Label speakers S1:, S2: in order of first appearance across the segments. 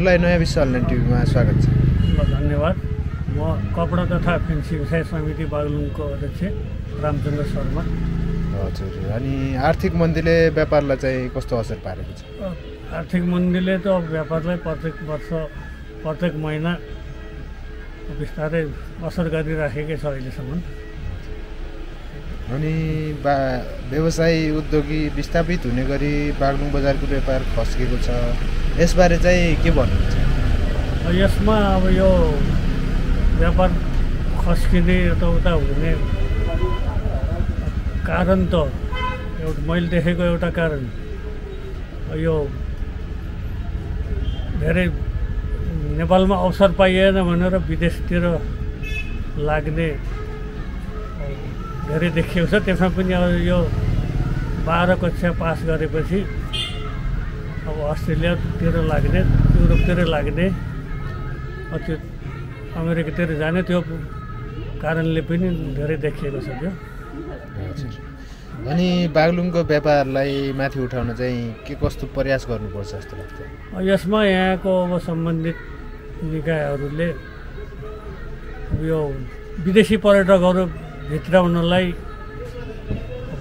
S1: हजुरलाई नयाँ विश्व अनलाइन टिभीमा स्वागत छ।
S2: धन्यवाद। म कपडा तथा फेन्सी व्यवसाय समिति बागलुङको अध्यक्ष रामचन्द्र शर्मा।
S1: हजुर अनि आर्थिक मन्दीले व्यापारलाई चाहिँ कस्तो असर पारेको छ?
S2: आर्थिक मन्दीले त अब व्यापारलाई प्रत्येक वर्ष प्रत्येक महिना बिस्तारै असर गरिराखेकै छ अहिलेसम्म।
S1: अनि बा व्यवसायी उद्योगी विस्थापित हुने गरी बागलुङ बजारको व्यापार खस्किएको छ। यसबारे चाहिँ के भन्नुहुन्छ?
S2: यसमा अब यो व्यापार खस्किने यताउता हुने कारण त एउटा मैले देखेको एउटा कारण यो धेरै नेपालमा अवसर पाइएन भनेर विदेशतिर लाग्ने धेरै देखिएको छ। त्यसमा पनि अब यो बाह्र कक्षा पास गरेपछि अब अस्ट्रेलियातिर लाग्ने युरोपतिर लाग्ने त्यो अमेरिकातिर जाने त्यो कारणले पनि धेरै देखिएको छ त्यो।
S1: अनि बागलुङको व्यापारलाई माथि उठाउन चाहिँ के कस्तो प्रयास गर्नुपर्छ जस्तो लाग्छ?
S2: यसमा यहाँको अब सम्बन्धित निकायहरूले यो विदेशी पर्यटकहरू भित्राउनलाई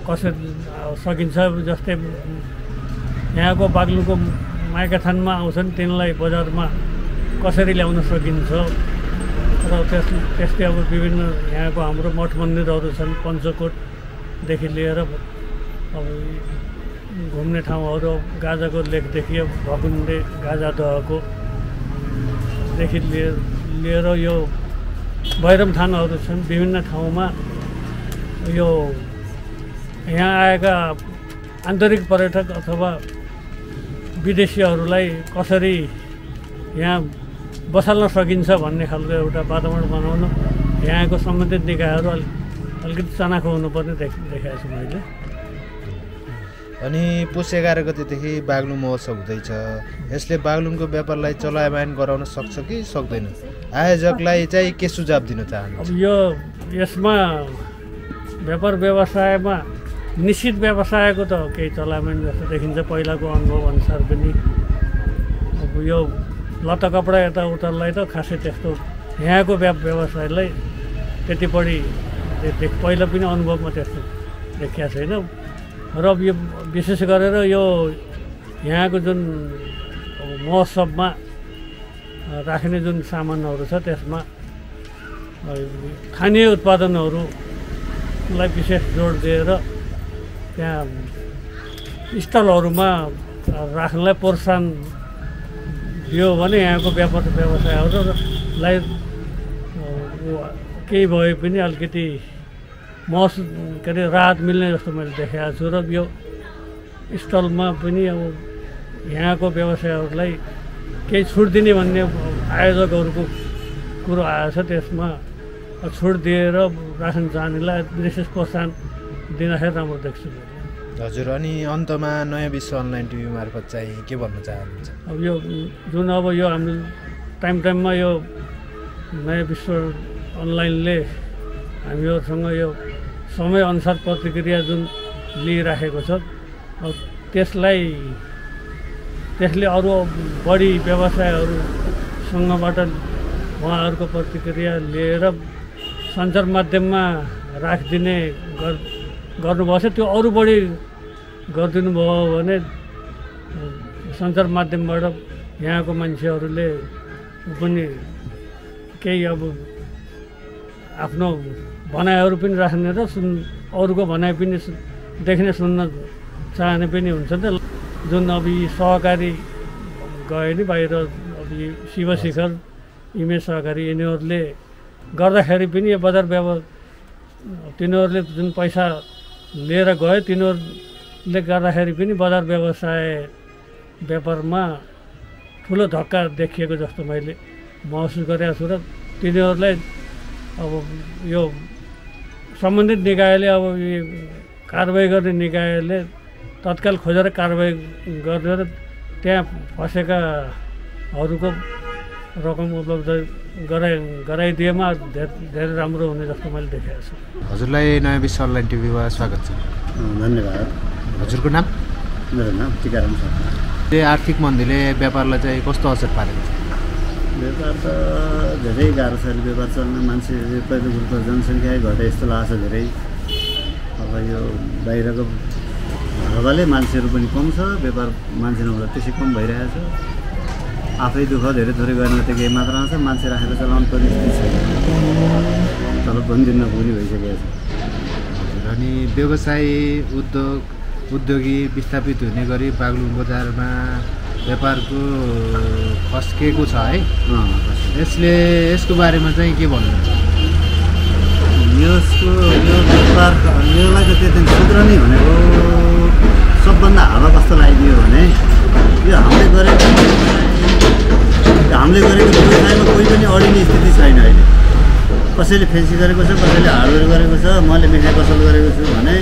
S2: कसरी सकिन्छ जस्तै यहाँको बाग्लुङको माइकाथानमा आउँछन् तिनलाई बजारमा कसरी ल्याउन सकिन्छ र त्यस त्यस्तै अब विभिन्न यहाँको हाम्रो मठ मन्दिरहरू छन् पञ्चकोटदेखि लिएर अब घुम्ने ठाउँहरू गाजाको लेकदेखि अब भकुन्डे गाजा दहको देखि लिएर लिएर यो भैरम थानहरू छन् विभिन्न ठाउँमा यो यहाँ आएका आन्तरिक पर्यटक अथवा विदेशीहरूलाई कसरी यहाँ बसाल्न सकिन्छ भन्ने खालको एउटा वातावरण बनाउन यहाँको सम्बन्धित निकायहरू अलिक अलिकति चनाखो हुनुपर्ने देख देखाएको छु मैले।
S1: अनि पुस एघार गतेदेखि बागलुङ महोत्सव हुँदैछ। यसले बागलुङको व्यापारलाई चलायमान गराउन सक्छ कि सक्दैन? आयोजकलाई चाहिँ के सुझाव दिन
S2: अब
S1: चाहनुहुन्छ
S2: यो यसमा व्यापार व्यवसायमा निश्चित व्यवसायको त केही चलायमान जस्तो देखिन्छ पहिलाको अनुभव अनुसार पनि। अब यो लत्ता कपडा यताउतालाई त खासै त्यस्तो यहाँको व्या व्यवसायलाई त्यति बढी पहिला पनि अनुभवमा त्यस्तो देखिएको छैन। र यो विशेष गरेर यो यहाँको जुन महोत्सवमा राख्ने जुन सामानहरू छ त्यसमा स्थानीय उत्पादनहरूलाई विशेष जोड दिएर त्यहाँ स्टलहरूमा राख्नलाई प्रोत्साहन दियो भने यहाँको व्यापार व्यवसायहरूलाई केही भए पनि अलिकति महसुस के अरे राहत मिल्ने जस्तो मैले देखाएको छु र यो स्टलमा पनि अब यहाँको व्यवसायहरूलाई केही छुट दिने भन्ने आयोजकहरूको कुरो आएछ त्यसमा छुट दिएर राख्न चाहनेलाई विशेष प्रोत्साहन दिँदाखेरि राम्रो देख्छु।
S1: हजुर अनि अन्तमा नयाँ विश्व अनलाइन टिभी मार्फत चाहिँ के भन्न चाहनुहुन्छ?
S2: अब यो जुन अब यो हाम्रो टाइम टाइममा यो नयाँ विश्व अनलाइनले हामीहरूसँग यो समयअनुसार प्रतिक्रिया जुन लिइराखेको छ अब त्यसलाई त्यसले अरू बढी व्यवसायहरूसँगबाट उहाँहरूको प्रतिक्रिया लिएर सञ्चार माध्यममा राखिदिने गर् गर्नुभएको छ। त्यो अरू बढी गरिदिनु भयो भने सञ्चार माध्यमबाट यहाँको मान्छेहरूले पनि केही अब आफ्नो भनाइहरू पनि राख्ने र सुन् अरूको भनाइ पनि देख्ने सुन्न चाहने पनि हुन्छ नि जुन अब यी सहकारी गए नि बाहिर अब यी शिवशिखर इमेज सहकारी यिनीहरूले गर्दाखेरि पनि यो बजार व्यव तिनीहरूले जुन पैसा लिएर गयो तिनीहरूले गर्दाखेरि पनि बजार व्यवसाय व्यापारमा ठुलो धक्का देखिएको जस्तो मैले महसुस गरेको छु र तिनीहरूलाई अब यो सम्बन्धित निकायले अब यो कारवाही गर्ने निकायले तत्काल खोजेर कारवाही गरेर त्यहाँ फँसेकाहरूको रकम उपलब्ध गराइ गराइदिएमा धेरै धेरै राम्रो हुने जस्तो मैले देखेको छु।
S1: हजुरलाई नयाँ विश्व अनलाइन टिभीमा स्वागत छ।
S3: धन्यवाद।
S1: हजुरको नाम?
S3: मेरो नाम टिकाराम शर्मा
S1: त्यो आर्थिक मन्दीले व्यापारलाई चाहिँ कस्तो असर पारेको छ?
S3: व्यापार त धेरै गाह्रो छ अहिले व्यापार चल्न। मान्छे पहिलो कुरो त जनसङ्ख्या घटे जस्तो लाग्छ धेरै। अब यो बाहिरको हावाले मान्छेहरू पनि कम छ व्यापार मान्छे नहुँदा त्यसै कम भइरहेछ आफै दुःख धेरै थोरै गर्न त केही मात्रामा छ मान्छे राखेर चलाउनु पर्ने स्थिति छैन तलब पनि दिन नपुग्ने भइसकेको छ।
S1: अनि व्यवसायी उद्योग उद्योगी विस्थापित हुने गरी बागलुङ बजारमा व्यापारको खस्किएको छ है। यसले यसको बारेमा चाहिँ के भन्नुहुन्छ
S3: यसको यो व्यापार योलाई त त्यो दिन सुध्रने भनेको सबभन्दा हावा कस्तो लगाइदियो भने यो हामीले गरेको हामीले गरेको व्यवसायमा कोही पनि अडिने स्थिति छैन अहिले। कसैले फेन्सी गरेको छ कसैले हार्डवेयर गरेको छ मैले मिठाई पसल गरेको छु भने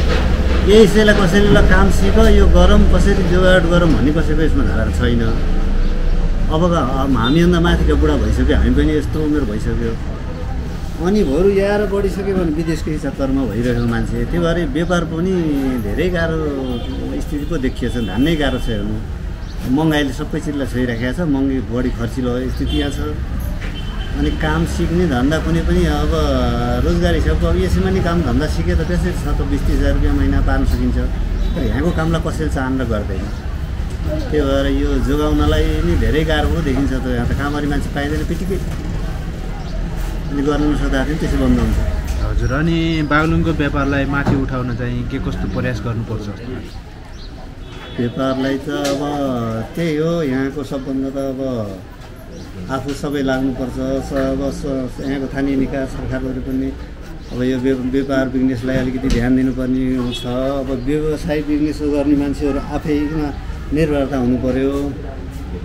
S3: यही विषयलाई कसैले काम सिक यो गरौँ कसरी जोगाड गरौँ भन्ने कसैको यसमा धारा छैन। अब हामीभन्दा माथिको बुढा भइसक्यो हामी पनि यस्तो उमेर भइसक्यो। अनि भरू याएर बढिसक्यो भने विदेशको हिसाब कर्म भइरहेको मान्छे। त्यो भएर व्यापार पनि धेरै गाह्रो स्थिति पो देखिएछ धान्नै गाह्रो छ हेर्नु। महँगाइले सबै चिजलाई छोइराखेको छ महँगी बढी खर्चिलो स्थिति यहाँ छ। अनि काम सिक्ने धन्दा कुनै पनि अब रोजगार हिसाबको अब यसैमा नि काम धन्दा सिके त त्यसरी छ त बिस तिस हजार रुपियाँ महिना पार्न सकिन्छ। तर यहाँको कामलाई कसैले चाहन र गर्दैन। त्यही भएर यो जोगाउनलाई नि धेरै गाह्रो पो देखिन्छ त यहाँ त कामरी मान्छे पाइँदैन पिटिकै अनि गर्न नसक्दा पनि त्यसै बन्द हुन्छ।
S1: हजुर अनि बागलुङको व्यापारलाई माथि उठाउन चाहिँ के कस्तो प्रयास गर्नुपर्छ?
S3: व्यापारलाई त अब त्यही हो यहाँको सबभन्दा त अब आफू सबै लाग्नुपर्छ। अब यहाँको स्थानीय निकाय सरकारहरू पनि अब यो व्य- व्यापार बिजनेसलाई अलिकति ध्यान दिनुपर्ने छ अब व्यवसाय बिजनेस गर्ने मान्छेहरू आफैमा निर्भरता हुनु पऱ्यो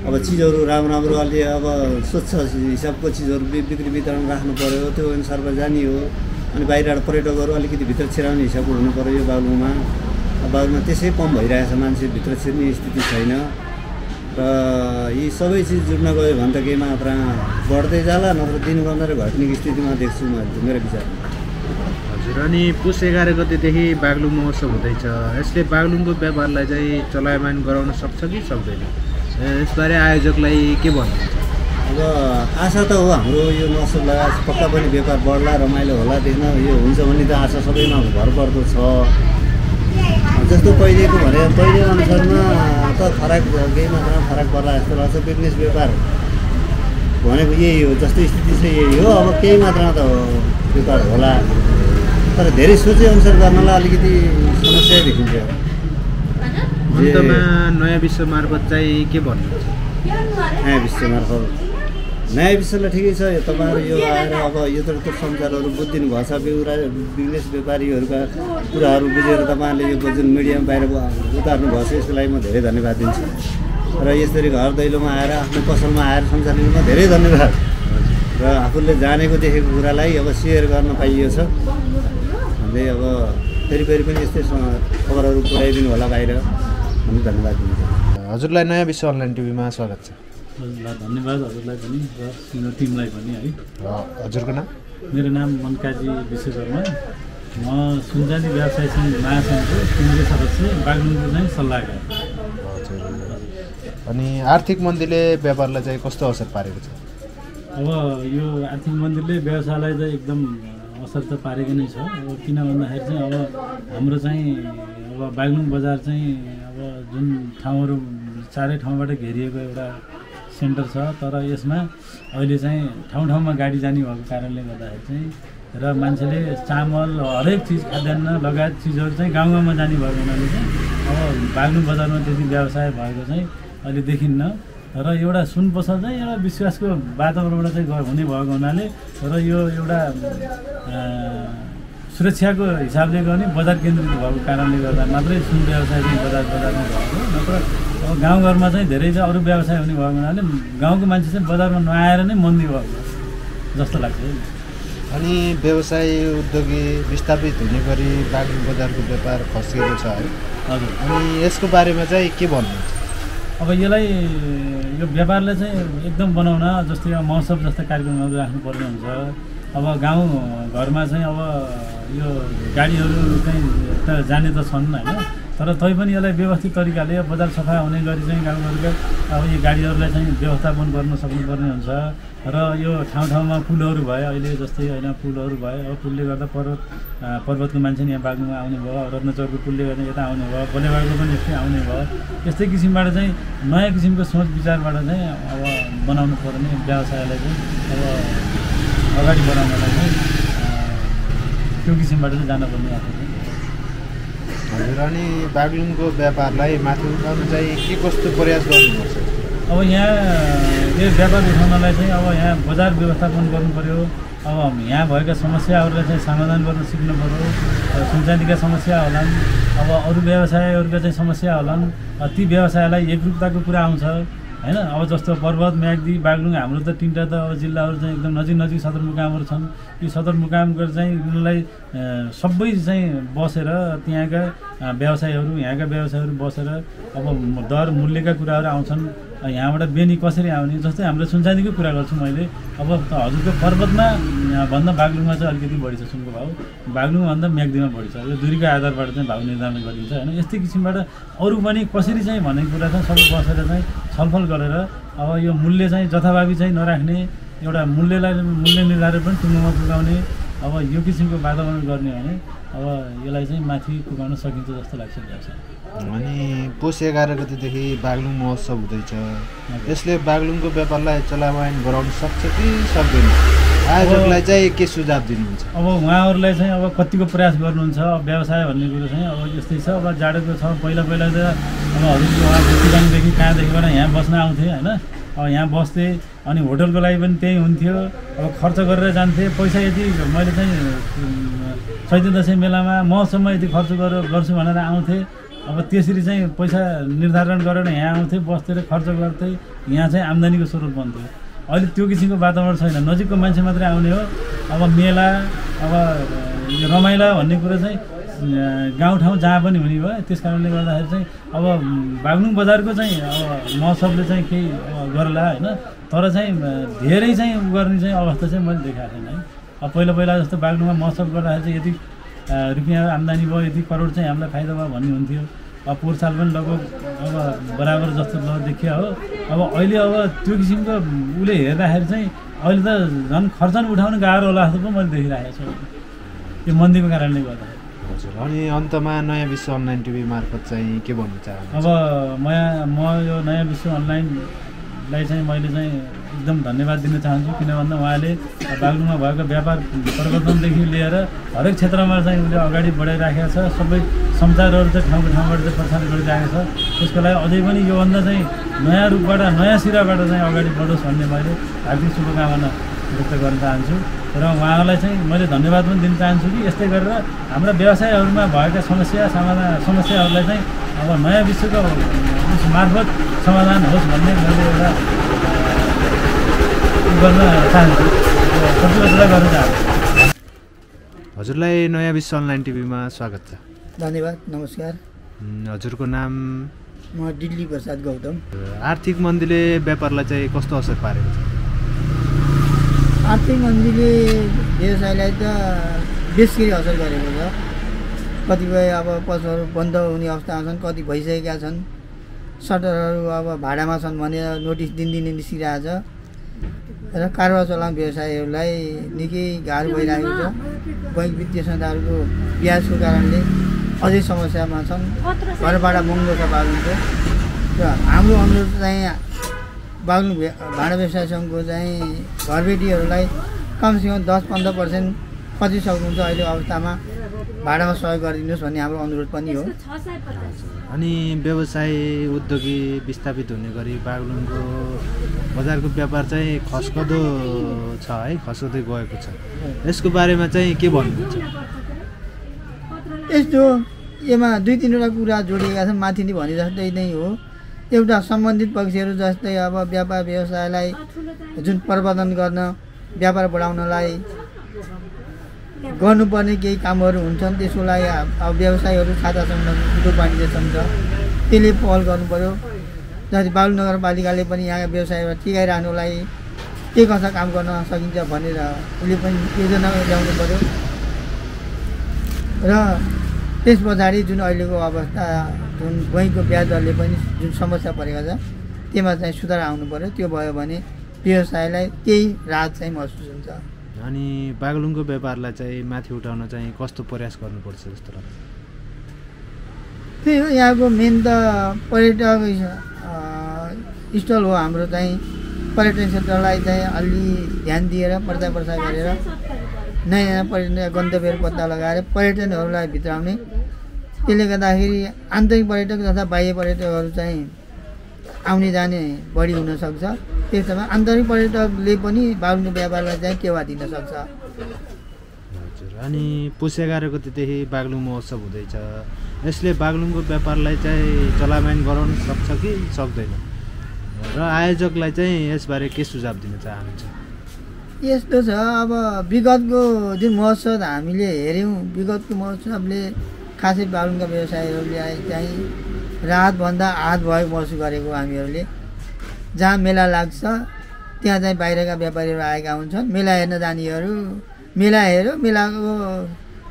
S3: अब चिजहरू राम्रो राम्रो अलि अब स्वच्छ हिसाबको चिजहरू बिक्री वितरण राख्नु पऱ्यो त्यो अनुसारमा जाने हो। अनि बाहिरबाट पर्यटकहरू अलिकति भित्र छिराउने हिसाबको हुनु पऱ्यो यो बागलुङमा बागलुङमा त्यसै कम भइरहेछ मान्छे भित्र छिर्ने स्थिति छैन। र यी सबै चिज जुट्न गयो भने त केही मात्रा बढ्दै जाला नत्र दिनुभन्दा घट्ने स्थितिमा देख्छु म मेरो विचार।
S1: हजुर अनि पुस एघार गतेदेखि बागलुङ महोत्सव हुँदैछ। यसले बागलुङको व्यापारलाई चाहिँ चलायमान गराउन सक्छ कि सक्दैन? यसबारे आयोजकलाई के भन्नुहुन्छ
S3: अब आशा त हो हाम्रो यो महोत्सव लगाएर पक्का पनि व्यापार बढ्ला रमाइलो होला देख्न यो हुन्छ भन्ने त आशा सबैमा भरपर्दो छ। जस्तो पहिलेको भने पहिले अनुसारमा त फरक केही मात्रामा फरक पर्ला जस्तो लाग्छ। बिजनेस व्यापार भनेको यही हो जस्तो स्थिति छ यही हो। अब केही मात्रामा त व्यापार होला। तर धेरै सोचे अनुसार गर्नलाई अलिकति समस्या देखिन्छ।
S1: अन्तमा नयाँ विश्व मार्फत चाहिँ के भन्नुहुन्छ?
S3: नयाँ विश्व मार्फत। नयाँ विश्वलाई ठिकै छ यो तपाईँहरू यो आएर अब यो त संसारहरू बुझिदिनु भएको छ बेउरा बिजनेस व्यापारीहरूका कुराहरू बुझेर तपाईँहरूले यो जुन मिडियामा बाहिर उतार्नु भएको छ यसको लागि म धेरै धन्यवाद दिन्छु। र यसरी घर दैलोमा आएर आफ्नो पसलमा आएर संसार लिनुमा धेरै धन्यवाद। र आफूले जानेको देखेको कुरालाई अब सेयर गर्न पाइयो छ। भन्दै अब फेरि फेरि पनि यस्तै खबरहरू पुऱ्याइदिनु होला बाहिर। भन्ने धन्यवाद दिन्छु।
S1: हजुरलाई नयाँ विश्व अनलाइन टिभीमा स्वागत छ।
S4: धन्यवाद हजुरलाई पनि र मेरो टिमलाई पनि है।
S1: हजुरको नाम?
S4: मेरो नाम मनकाजी विश्वकर्मा। म सुनचाँदी व्यवसाय सङ्घ महासङ्घको केन्द्रीय सदस्य बागलुङको चाहिँ सल्लाहकार।
S1: हजुर। अनि आर्थिक मन्दीले व्यापारलाई चाहिँ कस्तो असर पारेको छ?
S4: अब यो आर्थिक मन्दिरले व्यवसायलाई चाहिँ एकदम असर त पारेको नै छ। अब किन भन्दाखेरि चाहिँ अब हाम्रो चाहिँ अब बागलुङ बजार चाहिँ अब जुन ठाउँहरू चारै ठाउँबाट घेरिएको एउटा सेन्टर छ तर यसमा अहिले चाहिँ ठाउँ ठाउँमा गाडी जाने भएको कारणले गर्दाखेरि चाहिँ र मान्छेले चामल हरेक चिज खाद्यान्न लगायत चिजहरू चाहिँ गाउँ गाउँमा जाने भएको हुनाले चाहिँ अब बागलुङ बजारमा त्यति व्यवसाय भएको चाहिँ अहिले देखिन्न। र एउटा सुन पसल चाहिँ एउटा विश्वासको वातावरणबाट चाहिँ हुने भएको हुनाले र यो एउटा सुरक्षाको हिसाबले गर्ने बजार केन्द्रित भएको कारणले गर्दा मात्रै सुन व्यवसाय चाहिँ बजार बजारमा भएको नत्र अब गाउँघरमा चाहिँ धेरै चाहिँ अरू व्यवसाय हुने भएको हुनाले गाउँको मान्छे चाहिँ बजारमा नआएर नै मन्दी भएको जस्तो लाग्छ।
S1: अनि व्यवसाय उद्योगी विस्थापित हुने गरी बागलुङ बजारको व्यापार खस्किएको छ है।
S4: हजुर।
S1: अनि यसको बारेमा चाहिँ के भन्नुहुन्छ?
S4: अब यसलाई यो व्यापारलाई चाहिँ एकदम बनाउन जस्तै महोत्सव जस्ता कार्यक्रमहरू राख्नुपर्ने हुन्छ। अब गाउँ घरमा चाहिँ अब यो गाडीहरू चाहिँ त जाने त छन् होइन। तर तैपनि यसलाई व्यवस्थित तरिकाले बजार सफा हुने गरी चाहिँ गाउँघरका अब यो गाडीहरूलाई चाहिँ व्यवस्थापन गर्न सक्नुपर्ने हुन्छ। र यो ठाउँ ठाउँमा पुलहरू भयो अहिले जस्तै होइन पुलहरू भयो अब पुलले गर्दा पर्वत पर्वतको मान्छे यहाँ बाग्लुङमा आउने भयो रत्नचौरको पुलले गर्दा यता आउने भयो बलेवाडको पनि यस्तै आउने भयो। यस्तै किसिमबाट चाहिँ नयाँ किसिमको सोच विचारबाट चाहिँ अब बनाउनु पर्ने व्यवसायलाई चाहिँ अब अगाडि बढाउनलाई चाहिँ त्यो किसिमबाट चाहिँ जानुपर्ने आएको
S1: हजुर अनि बागलुङको व्यापारलाई माथि उठाउन चाहिँ के कस्तो प्रयास गर्नुपर्छ?
S4: अब यहाँ यो व्यापार उठाउनलाई चाहिँ अब यहाँ बजार व्यवस्थापन गर्नु पऱ्यो अब यहाँ भएका समस्याहरूलाई चाहिँ समाधान गर्न सिक्नु पऱ्यो सुनचाँदीका समस्या होलान् अब अरू व्यवसायहरूका चाहिँ समस्या होलान् ती व्यवसायलाई एकरूपताको कुरा आउँछ। होइन अब जस्तो पर्वत म्याग्दी बागलुङ हाम्रो त तिनवटा त अब जिल्लाहरू चाहिँ एकदम नजिक नजिक सदरमुकामहरू छन्। ती सदरमुकामको चाहिँ उनीहरूलाई अ, सबै चाहिँ बसेर त्यहाँका व्यवसायहरू यहाँका व्यवसायहरू बसेर अब दर मूल्यका कुराहरू आउँछन्। यहाँबाट बेनी कसरी आउने जस्तै हाम्रो सुनचाँदीकै कुरा गर्छु मैले। अब हजुरको पर्वतमा भन्दा बागलुङमा चाहिँ अलिकति बढी छ सुनको भाउ। बागलुङभन्दा म्याग्दीमा बढी छ। यो दुरीको आधारबाट चाहिँ भाउ निर्धारण गरिन्छ होइन। यस्तै किसिमबाट अरू पनि कसरी चाहिँ भन्ने कुरा चाहिँ सबै बसेर चाहिँ छलफल गरेर अब यो मूल्य चाहिँ जथाभावी चाहिँ नराख्ने एउटा मूल्यलाई मूल्य निर्धारण पनि टुङ्गोमा पुगाउने अब यो किसिमको वातावरण गर्ने हो भने अब यसलाई चाहिँ माथि पुगाउन सकिन्छ जस्तो लाग्छ
S1: अनि पुस एघार गतिदेखि बागलुङ महोत्सव हुँदैछ। यसले बागलुङको व्यापारलाई चलायमान गराउन सक्छ कि सक्दैन? आयोजकलाई चाहिँ के सुझाव दिनुहुन्छ?
S4: अब उहाँहरूलाई चाहिँ अब कतिको प्रयास गर्नुहुन्छ? अब व्यवसाय भन्ने कुरो चाहिँ अब यस्तै छ। अब जाडोको छ। पहिला पहिला त अब उहाँ सिकाङदेखि कहाँदेखिबाट यहाँ बस्न आउँथे होइन? अब यहाँ बस्थे अनि होटलको लागि पनि त्यही हुन्थ्यो। अब खर्च गरेर जान्थे। पैसा यति मैले चाहिँ उम्, चैते दसैँ मेलामा महोत्सवमा यति खर्च गरेर गर्छु भनेर आउँथे अब त्यसरी चाहिँ पैसा निर्धारण गरेर यहाँ आउँथे बस्थे र खर्च गर्थे। यहाँ चाहिँ आम्दानीको स्रोत बन्थ्यो। अहिले त्यो किसिमको वातावरण छैन। नजिकको मान्छे मात्रै आउने हो। अब मेला अब रमाइला भन्ने कुरो चाहिँ गाउँठाउँ जहाँ पनि हुने भयो। त्यस कारणले गर्दाखेरि चाहिँ अब बागलुङ बजारको चाहिँ अब महोत्सवले चाहिँ केही गर्ला होइन? तर चाहिँ धेरै चाहिँ गर्ने चाहिँ अवस्था चाहिँ मैले देखाएको छैन है। अब पहिला पहिला जस्तो बागलुङमा महोत्सव गर्दाखेरि चाहिँ अ, रुपियाँ आम्दानी भयो यति करोड चाहिँ हामीलाई फाइदा भयो भन्ने हुन्थ्यो। अब पोहोर साल पनि लगभग अब बराबर जस्तो ल देखियो हो। अब अहिले अब त्यो किसिमको उसले हेर्दाखेरि चाहिँ अहिले त झन् खर्चन उठाउनु गाह्रो होला जस्तो पो मैले देखिरहेको छु। यो मन्दीको कारणले गर्दाखेरि।
S1: हजुर अनि अन्तमा नयाँ विश्व अनलाइन टिभी मार्फत चाहिँ के भन्न चाहनुहुन्छ?
S4: अब म म यो नयाँ विश्व अनलाइनलाई चाहिँ मैले चाहिँ एकदम धन्यवाद दिन चाहन्छु किन भन्दा उहाँले बागलुङमा भएको व्यापार परिवर्तनदेखि लिएर हरेक क्षेत्रमा चाहिँ उसले अगाडि बढाइराखेको छ सबै समाचारहरू चाहिँ ठाउँको ठाउँबाट चाहिँ प्रसारण गरिरहेको छ। त्यसको लागि अझै पनि योभन्दा चाहिँ नयाँ रूपबाट नयाँ सिराबाट चाहिँ अगाडि बढोस् भन्ने मैले हार्दिक शुभकामना व्यक्त गर्न चाहन्छु। र उहाँलाई चाहिँ मैले धन्यवाद पनि दिन चाहन्छु कि यस्तै गरेर हाम्रा व्यवसायहरूमा भएका समस्या समाधान समस्याहरूलाई चाहिँ अब नयाँ विश्वको मार्फत समाधान होस् भन्ने मैले एउटा गर्न चाहन्छु प्रतिबद्धता गर्न चाहन्छु
S1: हजुरलाई नयाँ विश्व अनलाइन टिभीमा स्वागत छ।
S5: धन्यवाद नमस्कार।
S1: हजुरको नाम?
S5: म दिल्ली प्रसाद गौतम।
S1: आर्थिक मन्दीले व्यापारलाई चाहिँ कस्तो असर पारेको छ?
S5: आर्थिक मन्दीले व्यवसायलाई त बेस गरी असर गरेको छ। कतिपय अब पसलहरू बन्द हुने अवस्था आउँछन् कति भइसकेका छन्। सटरहरू अब भाडामा छन् भनेर नोटिस दिनदिनै निस्किरहेको छ र कारोबार चलाउने व्यवसायहरूलाई निकै गाह्रो भइरहेको छ। बैङ्क वित्तीय संस्थाहरूको ब्याजको कारणले अझै समस्यामा छन्। घरबाट महँगो छ बागलुङको र हाम्रो अनुरोध चाहिँ बागलुङ भाडा व्यवसाय सङ्घको चाहिँ घरबेटीहरूलाई कमसेकम दस पन्ध्र पर्सेन्ट कति सक्नुहुन्छ अहिले अवस्थामा भाडामा सहयोग गरिदिनुहोस् भन्ने हाम्रो अनुरोध पनि हो।
S1: अनि व्यवसाय उद्योगी विस्थापित हुने गरी बागलुङको बजारको व्यापार चाहिँ खस्कदो छ है खस्कदै गएको छ। यसको बारेमा चाहिँ के भन्नुहुन्छ?
S5: यस्तो यसमा दुई तिनवटा कुरा जोडिएका छन् माथि नै भने जस्तै नै हो। एउटा सम्बन्धित पक्षहरू जस्तै अब व्यापार व्यवसायलाई जुन प्रवर्धन गर्न व्यापार बढाउनलाई गर्नुपर्ने केही कामहरू हुन्छन् त्यसको लागि अब व्यवसायहरू खाता सङ्घ उद्योग वाणिज्य सङ्घ त्यसले पहल गर्नु पऱ्यो जस्तै बालु नगरपालिकाले पनि यहाँका व्यवसायलाई टिकाइरहनुलाई के कस्ता काम गर्न सकिन्छ भनेर उसले पनि योजना ल्याउनु पऱ्यो र त्यस पछाडि जुन अहिलेको अवस्था जुन बैङ्कको ब्याज दरले पनि जुन समस्या परेको छ त्यसमा चाहिँ सुधार आउनु पऱ्यो त्यो भयो भने व्यवसायलाई केही राहत चाहिँ महसुस हुन्छ।
S1: अनि बागलुङको व्यापारलाई चाहिँ माथि उठाउन चाहिँ कस्तो प्रयास गर्नुपर्छ जस्तो लाग्छ?
S5: त्यही हो यहाँको मेन त पर्यटक स्थल हो हाम्रो चाहिँ। पर्यटन क्षेत्रलाई चाहिँ अलि ध्यान दिएर प्रचार प्रसार गरेर नयाँ नयाँ पर्यटन गन्तव्यहरू पत्ता लगाएर पर्यटनहरूलाई भित्राउने। त्यसले गर्दाखेरि आन्तरिक पर्यटक तथा बाह्य पर्यटकहरू चाहिँ आउने जाने बढी हुनसक्छ त्यसमा आन्तरिक पर्यटकले पनि बाग्लुङ व्यापारलाई चाहिँ टेवा दिन सक्छ।
S1: हजुर अनि पुस एघार गतिदेखि बागलुङ महोत्सव हुँदैछ। यसले बागलुङको व्यापारलाई चाहिँ चलायमान गराउन सक्छ कि सक्दैन? र आयोजकलाई चाहिँ यसबारे के सुझाव दिन चाहनुहुन्छ?
S5: यस्तो छ अब विगतको जुन महोत्सव हामीले हेऱ्यौँ विगतको महोत्सवले खासै बागलुङका व्यवसायीहरूले चाहिँ राहतभन्दा हात भएको महसुस गरेको हामीहरूले। जहाँ मेला लाग्छ त्यहाँ चाहिँ बाहिरका व्यापारीहरू आएका हुन्छन्। मेला हेर्न जानेहरू मेला हेऱ्यो मेलाको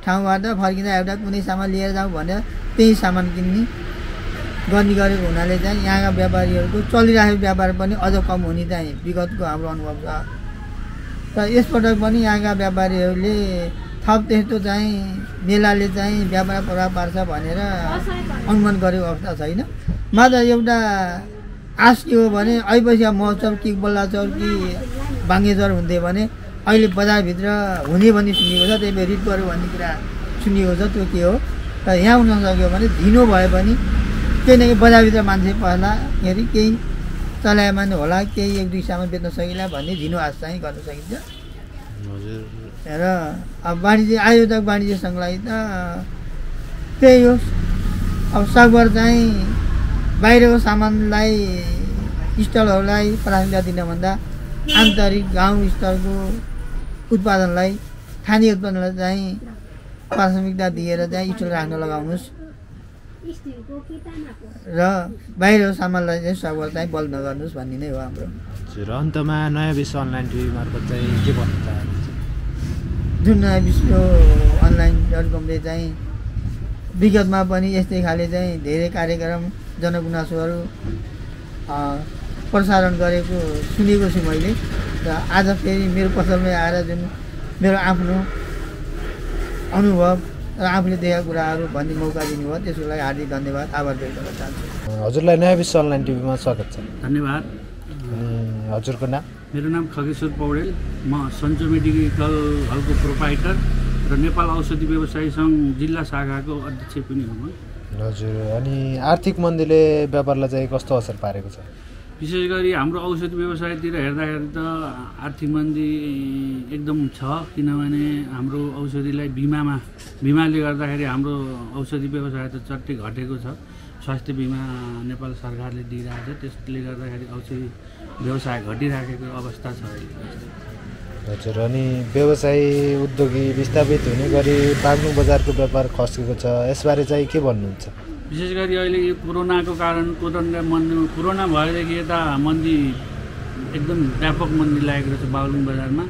S5: ठाउँबाट फर्किँदा एउटा कुनै सामान लिएर जाउँ भनेर त्यही सामान किन्ने गर्ने गरेको हुनाले चाहिँ यहाँका व्यापारीहरूको चलिरहेको व्यापार पनि अझ कम हुने चाहिँ विगतको हाम्रो अनुभव छ। र यसपटक पनि यहाँका व्यापारीहरूले थप त्यस्तो चाहिँ मेलाले चाहिँ व्यापार प्रभाव पार्छ भनेर अनुमान गरेको अवस्था छैन। मात्र एउटा आश के हो भने अब महोत्सव कि बल्लाचौर कि बाङ्गेचर हुन्थ्यो भने अहिले बजारभित्र हुने भन्ने सुनिएको छ त्यही भएर रिट गऱ्यो भन्ने कुरा सुनिएको छ त्यो के हो? र यहाँ हुन सक्यो भने ढिनो भए पनि केही न केही बजारभित्र मान्छे पस्ला फेरि केही चलायमान होला केही एक दुई सामान बेच्न सकिला भन्ने ढिनो आश चाहिँ गर्न सकिन्छ। र अब वाणिज्य आयोजक वाणिज्य सङ्घलाई त त्यही हो। अब सकभर चाहिँ बाहिरको सामानलाई स्टलहरूलाई प्राथमिकता दिनभन्दा आन्तरिक गाउँ स्तरको उत्पादनलाई स्थानीय उत्पादनलाई चाहिँ प्राथमिकता दिएर चाहिँ स्टल राख्न लगाउनुहोस्। र बाहिरको सामानलाई चाहिँ सकभर चाहिँ बल नगर्नुहोस् भन्ने नै हो हाम्रो।
S1: अन्तमा नयाँ विश्व अनलाइन टिभी मार्फत चाहिँ के भन्न चाहनुहुन्छ?
S5: जुन नयाँ विश्व अनलाइन डट कमले चाहिँ विगतमा पनि यस्तै खाले चाहिँ धेरै कार्यक्रम जनगुनासोहरू प्रसारण गरेको सुनेको छु मैले। र आज फेरि मेरो पसलमै आएर जुन मेरो आफ्नो अनुभव र आफूले देखेका कुराहरू भन्ने मौका दिनुभयो त्यसको लागि हार्दिक धन्यवाद। आभार व्यक्त गर्न चाहन्छु।
S1: हजुरलाई नयाँ विश्व अनलाइन टिभीमा स्वागत छ।
S6: धन्यवाद।
S1: हजुरको नाम?
S6: मेरो नाम खगेश्वर पौडेल। म सन्चो मेडिकल हलको प्रोपाइटर र नेपाल औषधि व्यवसायी सङ्घ जिल्ला शाखाको अध्यक्ष पनि हुँ म।
S1: हजुर अनि आर्थिक मन्दीले व्यापारलाई चाहिँ कस्तो असर पारेको छ?
S6: विशेष गरी हाम्रो औषधि व्यवसायतिर हेर्दाखेरि त आर्थिक मन्दी एकदम छ किनभने हाम्रो औषधिलाई बिमामा बिमाले गर्दाखेरि हाम्रो औषधि व्यवसाय त चट्टै घटेको छ। स्वास्थ्य बिमा नेपाल सरकारले दिइरहेको छ त्यसले गर्दाखेरि औषधि व्यवसाय घटिराखेको अवस्था छ।
S1: हजुर अनि व्यवसायी उद्योगी विस्थापित हुने गरी बाग्लुङ बजारको व्यापार खस्केको छ। यसबारे चाहिँ के भन्नुहुन्छ?
S6: विशेष गरी अहिले यो कोरोनाको कारण कोरोना मन्दी कोरोना भएदेखि यता मन्दी एकदम व्यापक मन्दी लागेको रहेछ बागलुङ बजारमा।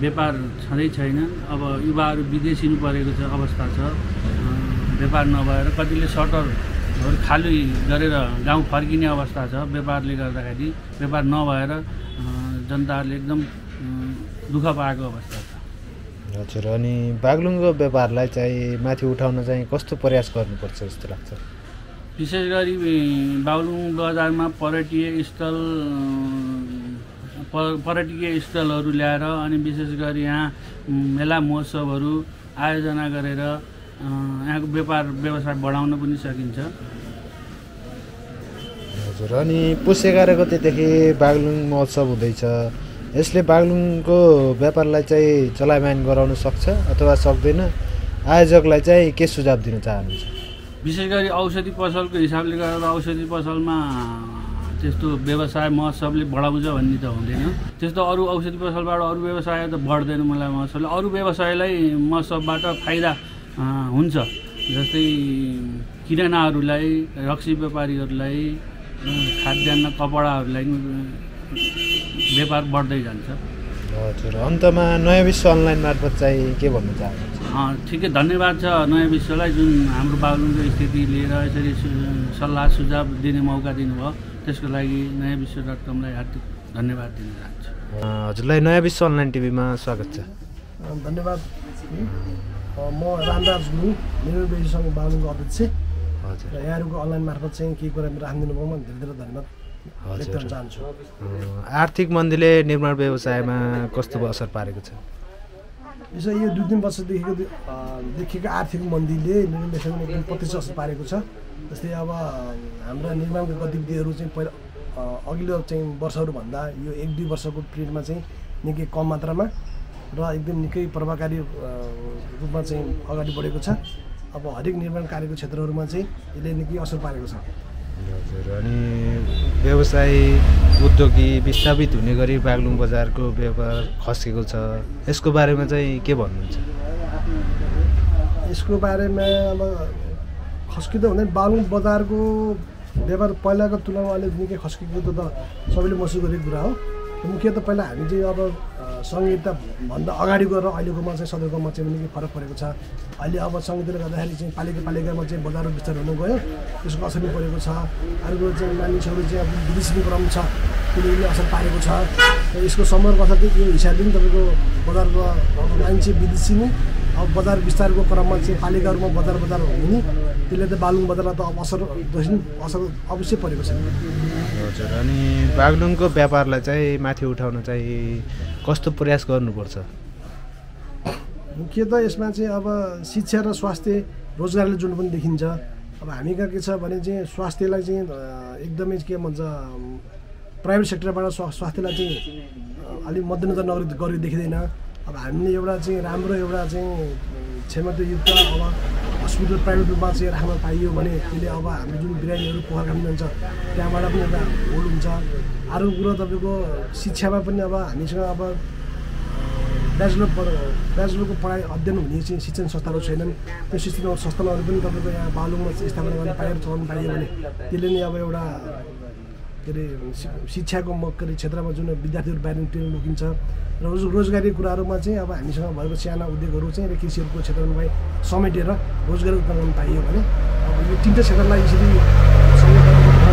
S6: व्यापार छँदै छैन। अब युवाहरू विदेशिनु परेको छ अवस्था छ। व्यापार नभएर कतिले सटरहरू खाली गरेर गाउँ फर्किने अवस्था छ व्यापारले गर्दाखेरि। व्यापार नभएर जनताहरूले एकदम दुःख पाएको अवस्था छ।
S1: हजुर अनि बाग्लुङको व्यापारलाई चाहिँ माथि उठाउन चाहिँ कस्तो प्रयास गर्नुपर्छ जस्तो लाग्छ?
S6: विशेष गरी बागलुङ बजारमा पर्यटकीय स्थल प- पर्यटकीय स्थलहरू ल्याएर अनि विशेष गरी यहाँ मेला महोत्सवहरू आयोजना गरेर यहाँको व्यापार व्यवसाय बढाउन पनि सकिन्छ।
S1: हजुर अनि पुस एघार गतेदेखि बागलुङ महोत्सव हुँदैछ। यसले बागलुङको व्यापारलाई चाहिँ चलायमान गराउन सक्छ अथवा सक्दैन? आयोजकलाई चाहिँ के सुझाव दिन चाहनुहुन्छ?
S6: विशेष गरी औषधि पसलको हिसाबले गर्दा औषधि पसलमा त्यस्तो व्यवसाय महोत्सवले बढाउँछ भन्ने त हुँदैन। त्यस्तो अरू औषधि पसलबाट अरू व्यवसाय त बढ्दैन मलाई महोत्सवले। अरू व्यवसायलाई महोत्सवबाट फाइदा हुन्छ। जस्तै किरानाहरूलाई रक्सी व्यापारीहरूलाई खाद्यान्न कपडाहरूलाई व्यापार बढ्दै जान्छ।
S1: हजुर अन्तमा नयाँ विश्व अनलाइन मार्फत चाहिँ के भन्न चाहनुहुन्छ?
S2: ठिकै धन्यवाद छ नयाँ विश्वलाई जुन हाम्रो बागलुङको स्थिति लिएर यसरी सल्लाह सुझाव दिने मौका दिनुभयो। त्यसको लागि नयाँ विश्व डट कमलाई हार्दिक धन्यवाद दिन चाहन्छु।
S1: हजुरलाई नयाँ विश्व अनलाइन टिभीमा स्वागत छ।
S7: धन्यवाद। म रामराज गुरुङ मेरो बाहुनको अध्यक्ष।
S1: हजुर।
S7: र यहाँहरूको अनलाइन मार्फत चाहिँ केही कुरा मेरो राखिदिनु भएकोमा धेरै धेरै धन्यवाद
S1: हजुर। आर्थिक मन्दीले निर्माण व्यवसायमा कस्तो असर पारेको छ?
S7: यसो यो दुई तिन वर्षदेखिको देखिएको आर्थिक मन्दीले निर्माण व्यवसायमा एकदम असर पारेको छ। जस्तै अब हाम्रा निर्माणको गतिविधिहरू चाहिँ पहिला अघिल्लो चाहिँ वर्षहरूभन्दा यो एक दुई वर्षको पिरियडमा चाहिँ निकै कम मात्रामा र एकदम निकै प्रभावकारी रूपमा चाहिँ अगाडि बढेको छ। अब हरेक निर्माण कार्यको क्षेत्रहरूमा चाहिँ यसले निकै असर पारेको छ।
S1: हजुर अनि व्यवसाय उद्योगी विस्थापित हुने गरी बागलुङ बजारको व्यापार खस्केको छ। यसको बारेमा चाहिँ के भन्नुहुन्छ?
S7: यसको बारेमा अब खस्किँदो हुँदैन। बालुङ बजारको व्यापार पहिलाको तुलनामा अहिले निकै खस्किएको त त सबैले महसुस गरेको कुरा हो। मुख्यतः पहिला हामी चाहिँ अब अ, संहिताभन्दा अगाडि गएर अहिलेकोमा चाहिँ सदरकोमा चाहिँ निकै फरक परेको छ? अहिले अब संहिताले गर्दाखेरि चाहिँ पालिका पालिकामा चाहिँ बजार विस्तार हुनु गयो। त्यसको असर पनि परेको छ। अर्को चाहिँ मानिसहरू चाहिँ अब विदेशी क्रम छ। त्यसले पनि असर पारेको छ। र यसको समग्र असर चाहिँ यो हिसाबले पनि तपाईँको बजारको मान्छे विदेशी नै अब बजार विस्तारको क्रममा चाहिँ पालिकाहरूमा बजार बजार हुने। त्यसले त बालुङ बजारलाई त अब असर असर अवश्य परेको छ।
S1: हजुर अनि बागलुङको व्यापारलाई चाहिँ माथि उठाउन चाहिँ कस्तो प्रयास गर्नुपर्छ?
S7: मुख्यतः यसमा चाहिँ अब शिक्षा र स्वास्थ्य रोजगारले जुन पनि देखिन्छ। अब हामी कहाँ के छ भने चाहिँ स्वास्थ्यलाई चाहिँ एकदमै के भन्छ प्राइभेट सेक्टरबाट स्वा स्वास्थ्यलाई चाहिँ अलिक मध्यनजर नगरी गरेको देखिँदैन। अब हामीले एउटा चाहिँ राम्रो एउटा चाहिँ क्षमतायुक्त अब हस्पिटल प्राइभेट रूपमा चाहिँ राख्न पाइयो भने त्यसले अब हाम्रो जुन बिरामीहरू पोखर खानु जान्छ त्यहाँबाट पनि एउटा होड हुन्छ। अर्को कुरो तपाईँको शिक्षामा पनि अब हामीसँग अब ब्याचलर पढ ब्याचलरको पढाइ अध्ययन हुने चाहिँ शिक्षण संस्थाहरू छैनन्। त्यो शिक्षण संस्थानहरू पनि तपाईँको यहाँ बालुङमा स्थापना गर्न पाएर चलाउनु पाइयो भने त्यसले नै अब एउटा के अरे शिक्षाको म के अरे क्षेत्रमा जुन विद्यार्थीहरू बाहिर ट्रेनिङ रोकिन्छ र रोज रोजगारी कुराहरूमा चाहिँ अब हामीसँग भएको साना उद्योगहरू चाहिँ र कृषिहरूको क्षेत्रलाई समेटेर रोजगारी उत्पन्न गर्न पाइयो भने अब यो तिनवटा क्षेत्रलाई यसरी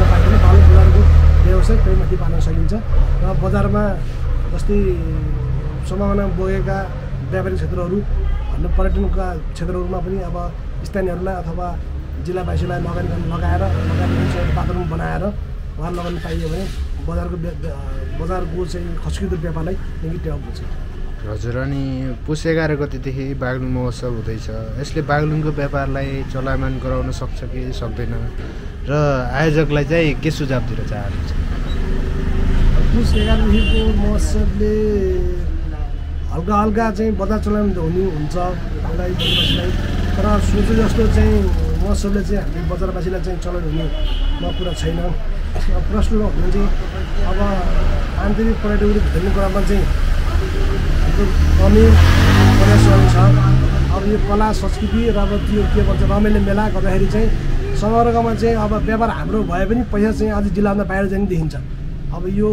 S7: पाइयो भने बजारको व्यवसाय कहीँ माथि पार्न सकिन्छ र बजारमा जस्तै सम्भावना बोकेका व्यापारिक क्षेत्रहरू भन्नु पर्यटनका क्षेत्रहरूमा पनि अब स्थानीयहरूलाई अथवा जिल्लावासीलाई लगानी लगाएर लगानी वातावरण बनाएर उहाँ लगाउनु पाइयो भने बजारको बजारको चाहिँ खस्किँदो व्यापारलाई निकै टेवा पुग्छ।
S1: हजुर अनि पुस एघार गतिदेखि बागलुङ महोत्सव हुँदैछ। यसले बागलुङको व्यापारलाई चलायमान गराउन सक्छ कि सक्दैन? र आयोजकलाई चाहिँ के सुझाव दिन चाहनुहुन्छ?
S7: पुस एघारदेखिको महोत्सवले हल्का हल्का चाहिँ बजार त हुने हुन्छ तर सोचे जस्तो चाहिँ महोत्सवले चाहिँ हामी बजारवासीलाई चाहिँ चलाउनु हुनेमा कुरा छैन। प्रश्न चाहिँ अब आन्तरिक पर्यटकहरू भेट्ने कुरामा चाहिँ कमी प्रयासहरू छ। अब यो कला संस्कृति र अब त्यो के भन्छ रमाइलो मेला गर्दाखेरि चाहिँ समग्रमा चाहिँ अब व्यापार हाम्रो भए पनि पैसा चाहिँ अझै जिल्लाभन्दा बाहिर जाने देखिन्छ। अब यो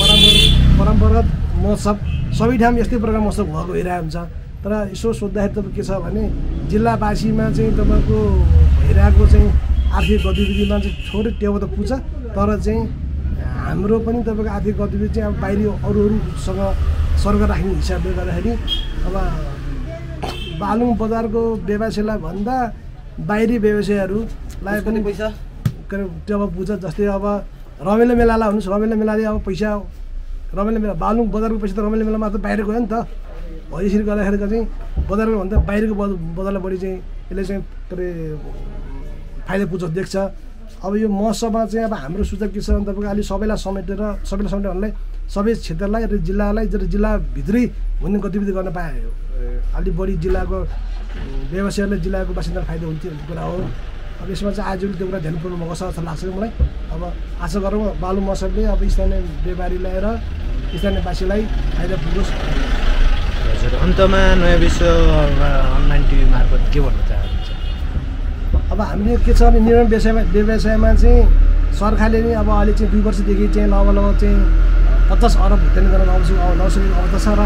S7: परम्परा परम्परागत महोत्सव सबै ठाउँ यस्तै प्रकार महोत्सव भएको भइरहेको हुन्छ। तर यसो सोद्धाखेरि तपाईँ के छ भने जिल्लावासीमा चाहिँ तपाईँको भइरहेको चाहिँ आर्थिक गतिविधिमा चाहिँ थोरै टेवा त पुग्छ तर चाहिँ हाम्रो पनि तपाईँको आर्थिक गतिविधि चाहिँ अब बाहिरी अरू अरूसँग सर्ग राख्ने हिसाबले गर्दाखेरि अब बालुङ बजारको व्यवसायलाई भन्दा बाहिरी व्यवसायहरूलाई पनि पैसा। के अरे टेवा पुग्छ जस्तै अब रमाइलो मेलालाई हुनुहोस् रमाइलो मेलाले अब पैसा रमाइलो मेला बालुङ बजारको पैसा त रमाइलो मेलामा त बाहिर गयो नि त। हो यसरी गर्दाखेरि चाहिँ बजारको भन्दा बाहिरको बज बजारलाई बढी चाहिँ यसले चाहिँ के अरे फाइदा पुग्छ देख्छ। अब यो महोत्सवमा चाहिँ अब हाम्रो सुझाव के छ भने तपाईँको अलिक सबैलाई समेटेर सबैलाई समेटेर भन्नाले सबै क्षेत्रलाई र जिल्लालाई र जिल्लाभित्रै हुने गतिविधि गर्न पाए अलिक बढी जिल्लाको व्यवसायलाई जिल्लाको बासिन्दालाई फाइदा हुन्थ्यो भन्ने कुरा हो। अब यसमा चाहिँ आजले त्यो कुरा ध्यान पुऱ्याउनु भएको छ जस्तो लाग्छ मलाई। अब आशा गरौँ बालु महोत्सवले अब स्थानीय व्यापारीलाई र स्थानीयवासीलाई फाइदा पुगोस्
S1: हजुर अन्तमा नयाँ विश्व अनलाइन टिभी मार्फत के भन्न चाहनुहुन्छ?
S7: अब हामीले के छ भने निर्माण व्यवसायमा व्यवसायमा चाहिँ सरकारले नै अब अहिले चाहिँ दुई वर्षदेखि चाहिँ लगभग लगभग चाहिँ पचास अरब भुक्तानी गर्न नसकेको नसकेको अवस्था छ र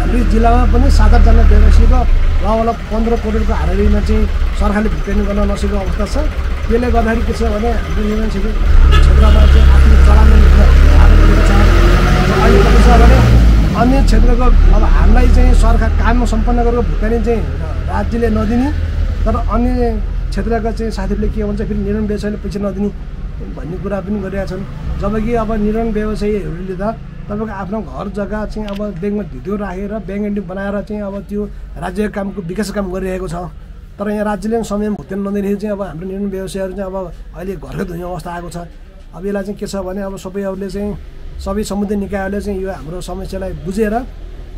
S7: हाम्रै जिल्लामा पनि सात आठजना व्यवसायीको लगभग पन्ध्र करोडको हाराहारीमा चाहिँ सरकारले भुक्तानी गर्न नसकेको अवस्था छ। त्यसले गर्दाखेरि के छ भने हाम्रो निर्माण क्षेत्र क्षेत्रमा चाहिँ आर्थिक चलान र अहिले के छ भने अन्य क्षेत्रको अब हामीलाई चाहिँ सरकार काम सम्पन्न गरेको भुक्तानी चाहिँ राज्यले नदिने तर अन्य क्षेत्रका चाहिँ साथीहरूले के भन्छ फेरि निर्माण व्यवसायले पैसा नदिने भन्ने कुरा पनि गरिरहेका छन्। जबकि अब निर्माण व्यवसायीहरूले त तपाईँको आफ्नो घर जग्गा चाहिँ अब ब्याङ्कमा धितो राखेर ब्याङ्क एन्ट्री बनाएर चाहिँ अब त्यो राज्यको कामको विकास काम गरिरहेको छ। तर यहाँ राज्यले पनि समयमा भुक्तान नदिँदाखेरि चाहिँ अब हाम्रो निर्माण व्यवसायहरू चाहिँ अब अहिले घरकै धुने अवस्था आएको छ। अब यसलाई चाहिँ के छ भने अब सबैहरूले चाहिँ सबै समुदाय निकायहरूले चाहिँ यो हाम्रो समस्यालाई बुझेर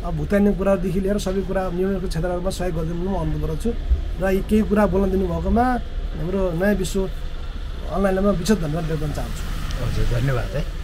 S7: अब कुरादेखि लिएर सबै कुरा निर्माणको क्षेत्रहरूमा सहयोग गरिदिनु म अनुरोध गर्छु र यी केही कुरा बोल्न दिनुभएकोमा हाम्रो नयाँ विश्व अनलाइनमा विशेष धन्यवाद व्यक्त चाहन्छु।
S1: हजुर धन्यवाद है।